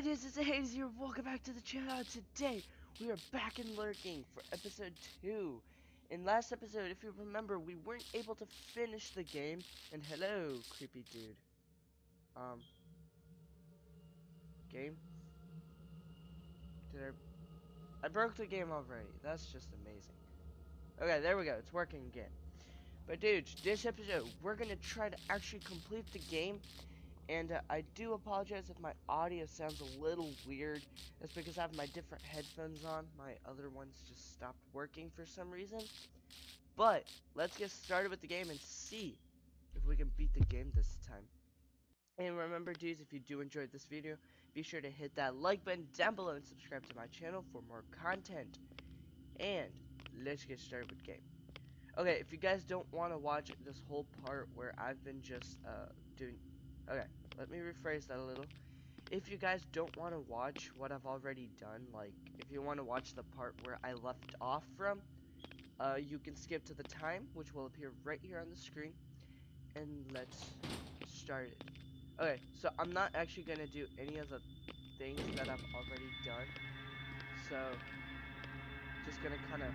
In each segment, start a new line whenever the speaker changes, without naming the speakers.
Hey, this is Hadez here. Welcome back to the channel. Today, we are back in lurking for episode 2. In last episode, if you remember, we weren't able to finish the game. And hello, creepy dude. Um. Game? Did I... I broke the game already. That's just amazing. Okay, there we go. It's working again. But dudes, this episode, we're gonna try to actually complete the game and uh, I do apologize if my audio sounds a little weird. That's because I have my different headphones on. My other ones just stopped working for some reason. But, let's get started with the game and see if we can beat the game this time. And remember dudes, if you do enjoy this video, be sure to hit that like button down below and subscribe to my channel for more content. And, let's get started with game. Okay, if you guys don't want to watch this whole part where I've been just uh, doing Okay, let me rephrase that a little. If you guys don't want to watch what I've already done, like, if you want to watch the part where I left off from, uh, you can skip to the time, which will appear right here on the screen, and let's start it. Okay, so I'm not actually going to do any of the things that I've already done, so, just going to kind of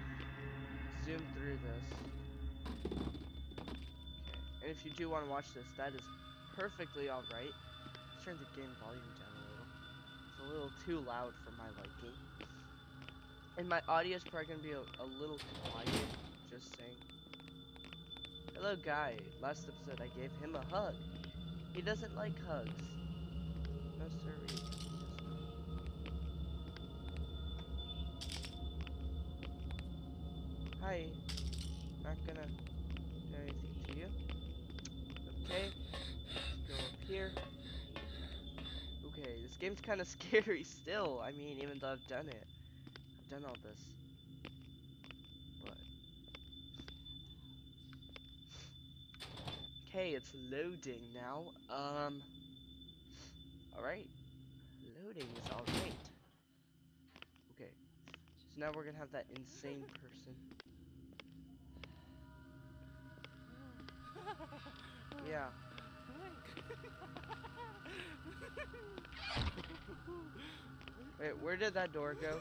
zoom through this. Okay, and if you do want to watch this, that is perfectly alright. Let's turn the game volume down a little. It's a little too loud for my liking. And my audio is probably going to be a, a, little quiet, just saying. Hello, guy. Last episode I gave him a hug. He doesn't like hugs. No, sir. Hi. Not gonna do anything to you. Okay here. Okay, this game's kind of scary still. I mean, even though I've done it. I've done all this. But. Okay, it's loading now. Um. Alright. Loading is alright. Okay. So now we're gonna have that insane person. Yeah. Wait, where did that door go?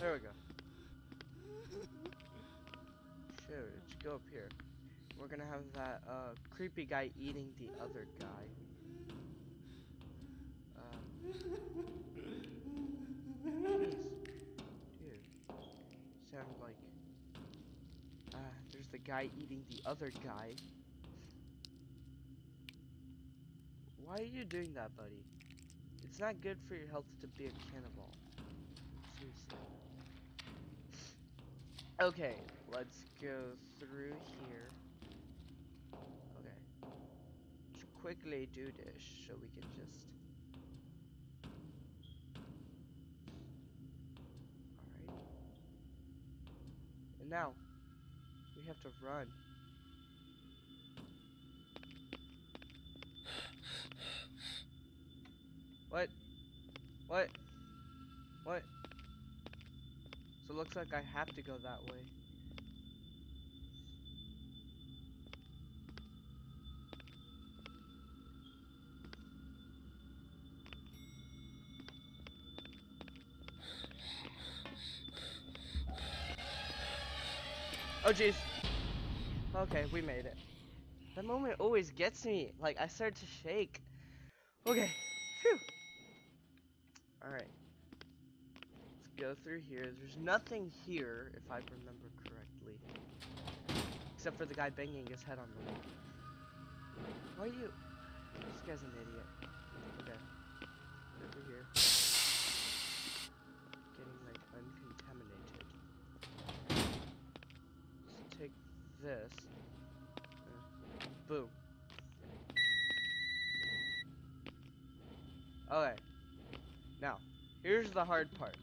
There we go. Shoot, let's go up here. We're gonna have that uh, creepy guy eating the other guy. Uh. Sound like... Uh, there's the guy eating the other guy. Why are you doing that, buddy? It's not good for your health to be a cannibal. Seriously. Okay, let's go through here. Okay. Let's quickly do this so we can just... Alright. And now, we have to run. What? What? What? So it looks like I have to go that way. Oh jeez. Okay, we made it. That moment always gets me. Like, I start to shake. Okay. Phew. Alright. Let's go through here. There's nothing here, if I remember correctly. Except for the guy banging his head on the wall. Why are you... This guy's an idiot. Okay. Over here. Getting, like, uncontaminated. Let's take this. Uh, boom. Okay. Now, here's the hard part.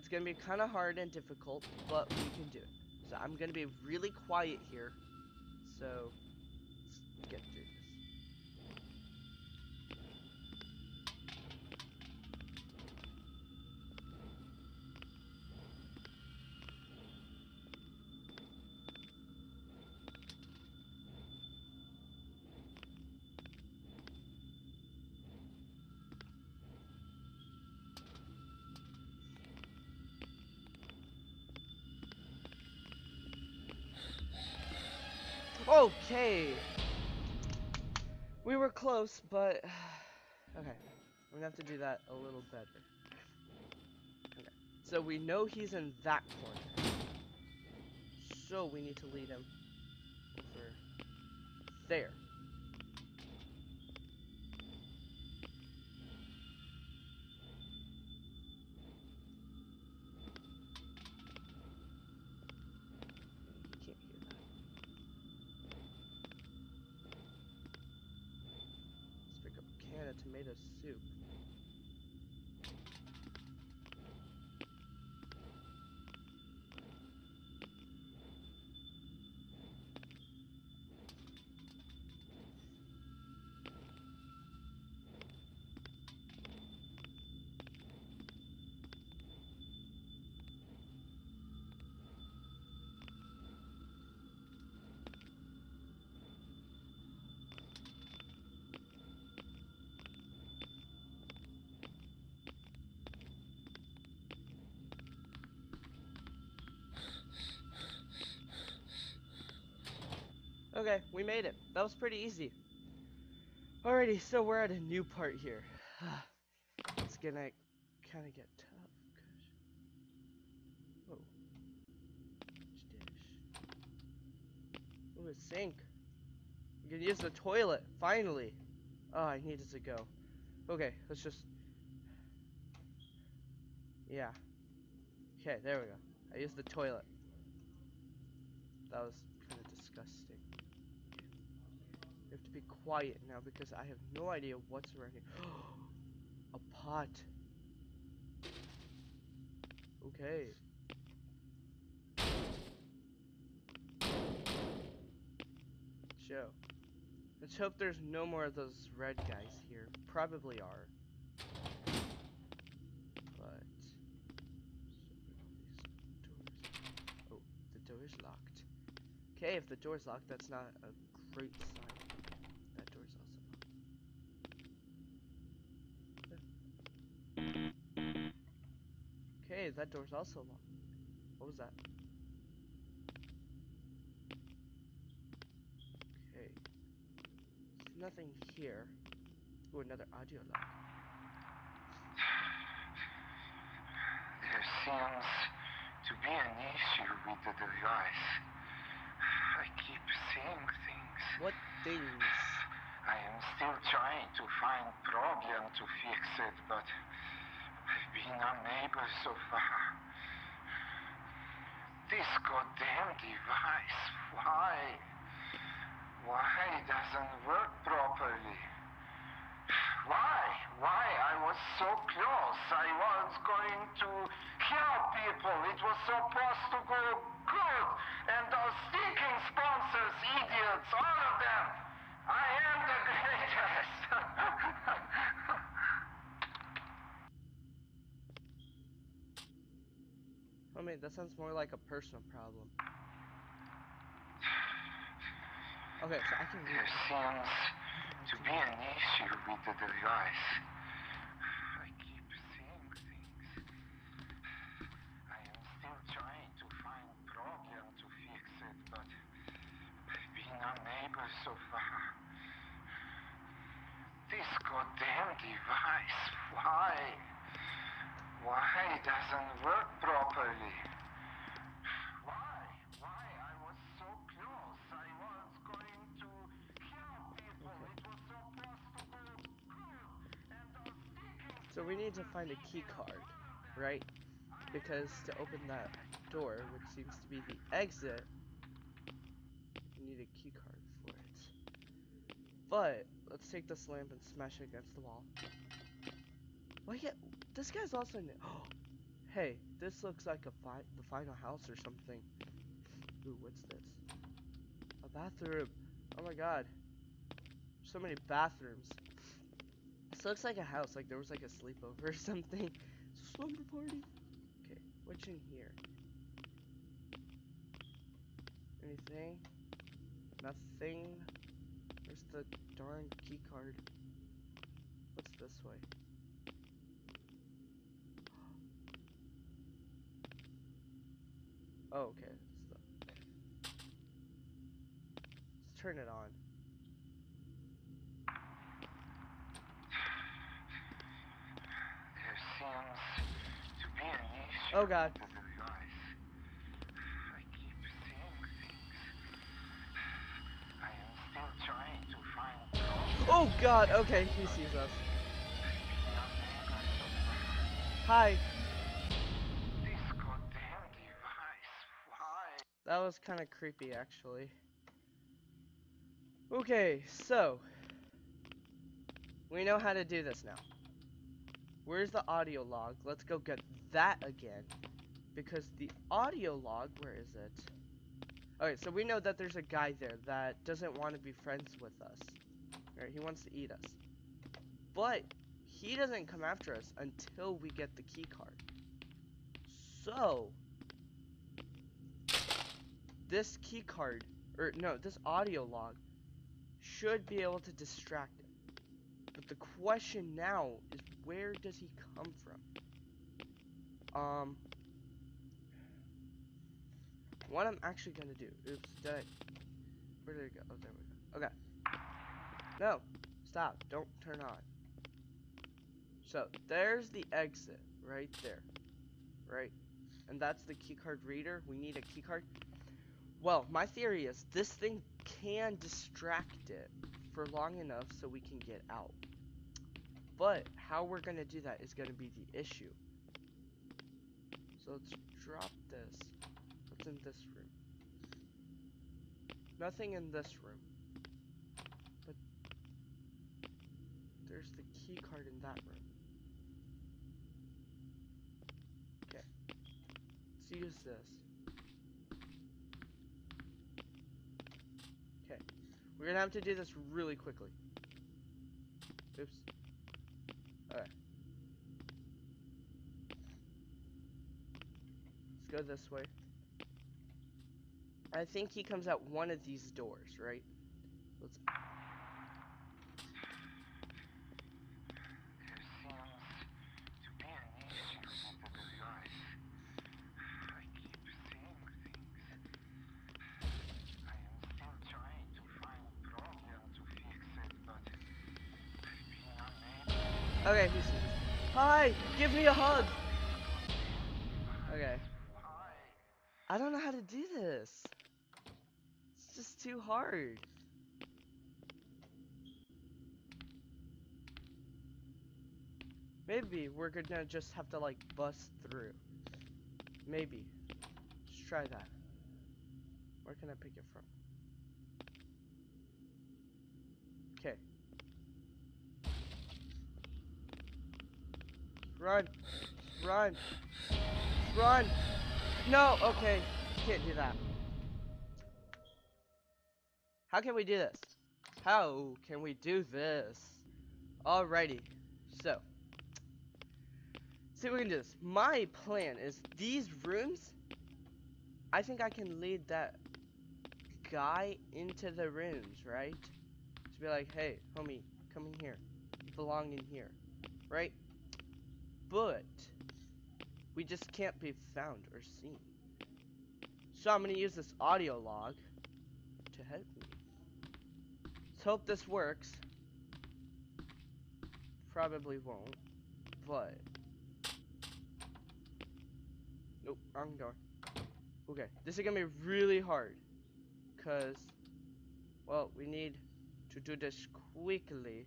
It's going to be kind of hard and difficult, but we can do it. So I'm going to be really quiet here. So, Okay. We were close, but okay. We're gonna have to do that a little better. Okay. So we know he's in that corner. So we need to lead him over there. Tomato Okay, we made it. That was pretty easy. Alrighty, so we're at a new part here. it's gonna kind of get tough. Gosh. Whoa. Ooh, a sink. You can use the toilet, finally. Oh, I needed to go. Okay, let's just... Yeah. Okay, there we go. I used the toilet. That was kind of disgusting. We have to be quiet now because I have no idea what's around here. a pot. Okay. Joe. Let's hope there's no more of those red guys here. Probably are. But Oh, the door is locked. Okay, if the door's locked, that's not a great sign. Okay, that door's also locked. What was that? Okay. There's nothing here. Ooh, another audio log.
There seems to be an issue with the device. I keep seeing things.
What things?
I am still trying to find problem to fix it, but Been unable so far. This goddamn device, why? Why it doesn't work properly? Why? Why? I was so close. I was going to help people. It was supposed to go good. And those stinking sponsors, idiots, all of them. I am the greatest.
I mean, that sounds more like a personal problem. Okay, so I can read.
there seems to be an issue with the device. I keep seeing things. I am still trying to find problem to fix it, but I've been unable so far. This goddamn device, why? Why it doesn't work properly? Why? Why? I was so close. I was going to help people. It was supposed to go good. And those stinking
So we need to find a key card, right? Because to open that door, which seems to be the exit, we need a key card for it. But let's take this lamp and smash it against the wall. Why yeah, this guy's also new. hey, this looks like a fi the final house or something. Ooh, what's this? A bathroom. Oh my god. So many bathrooms. This looks like a house, like there was like a sleepover or something. Slumber party. Okay, what's in here? Anything? Nothing. Where's the darn key card? What's this way? Oh, okay. Let's turn it on.
There seems to be an issue
Oh god.
with the device. I keep seeing things. I am still trying to Oh, find god.
Oh god, okay, he sees us. Hi.
This goddamn device. Why?
That was kind of creepy, actually. Okay, so. We know how to do this now. Where's the audio log? Let's go get that again. Because the audio log, where is it? Okay, so we know that there's a guy there that doesn't want to be friends with us. Alright, he wants to eat us. But he doesn't come after us until we get the key card. So, this key card, or no, this audio log should be able to distract the question now is where does he come from? Um, what I'm actually gonna do, oops, did I, where did it go? Oh, there we go. Okay. No, stop, don't turn on. So, there's the exit, right there, right? And that's the keycard reader. We need a keycard. Well, my theory is this thing can distract it for long enough so we can get out. But how we're gonna do that is gonna be the issue. So let's drop this. What's in this room? Nothing in this room. But there's the key card in that room. Okay. Let's use this. Okay. We're gonna have to do this really quickly. Go this way. I think he comes out one of these doors, right? Let's. Okay, Hi! Give me a hug! Okay. I don't know how to do this. It's just too hard. Maybe we're gonna just have to like bust through. Maybe. Let's try that. Where can I pick it from? Okay. Run! Run! Run! No, okay. Can't do that. How can we do this? How can we do this? Alrighty. So. See if we can do this. My plan is these rooms. I think I can lead that guy into the rooms, right? To be like, hey, homie, come in here. You belong in here. Right? But we just can't be found or seen. So I'm gonna use this audio log to help me. Let's hope this works. Probably won't, but nope, wrong door. Okay, this is gonna be really hard, cause well, we need to do this quickly,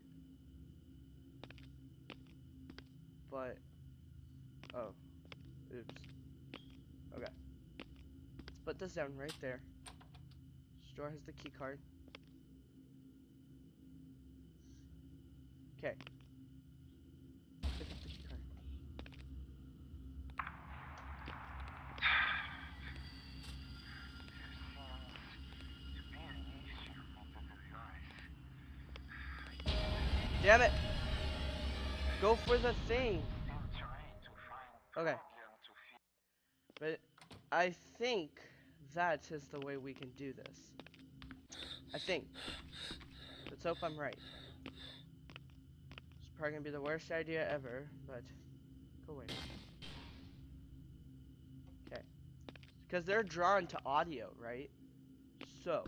but oh, oops. Okay. Let's put this down right there. Store has the key card. Okay. Pick up the key card. Damn it! Go for the thing. Okay.
problem to fix.
But I think that is the way we can do this. I think. Let's hope I'm right. It's probably gonna be the worst idea ever, but go away. Okay. Because they're drawn to audio, right? So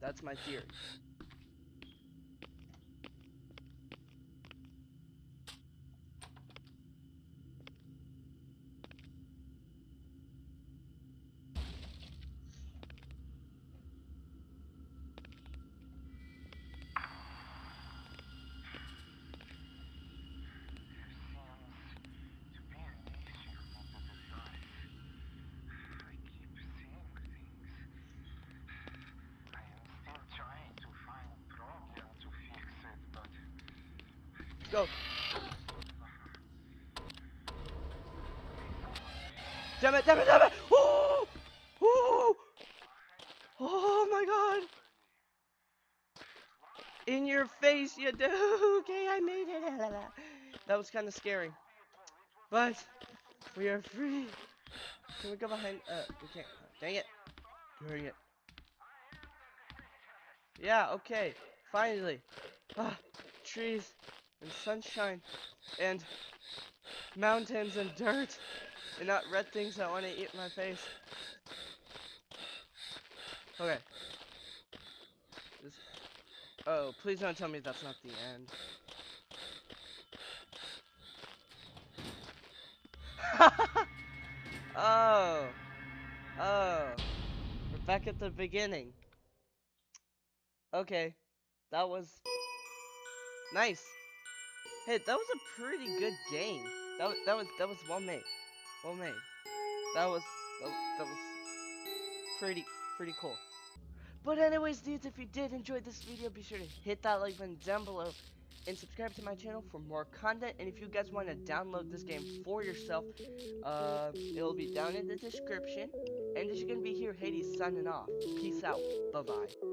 That's my theory.
seems to be an issue with the device. I keep seeing things. I am still trying to find a problem to fix it, but
Go. Damn it, damn it, damn it! Oh! Oh! Oh my god! In your face, you do! Okay, I made it! That was kind of scary. But, we are free! Can we go behind? Uh, we can't. Dang it! Dang it. Yeah, okay. Finally. Ah, trees and sunshine and mountains and dirt and not red things that want to eat my face. Okay. This- oh, please don't tell me that's not the end. oh. Oh. We're back at the beginning. Okay. That was nice. Hey, that was a pretty good game. That was that was that was well made. Well made. That was that, that was pretty pretty cool. But anyways, dudes, if you did enjoy this video, be sure to hit that like button down below and subscribe to my channel for more content. And if you guys want to download this game for yourself, uh, it'll be down in the description. And this is gonna be here, Hadez signing off. Peace out. Bye bye.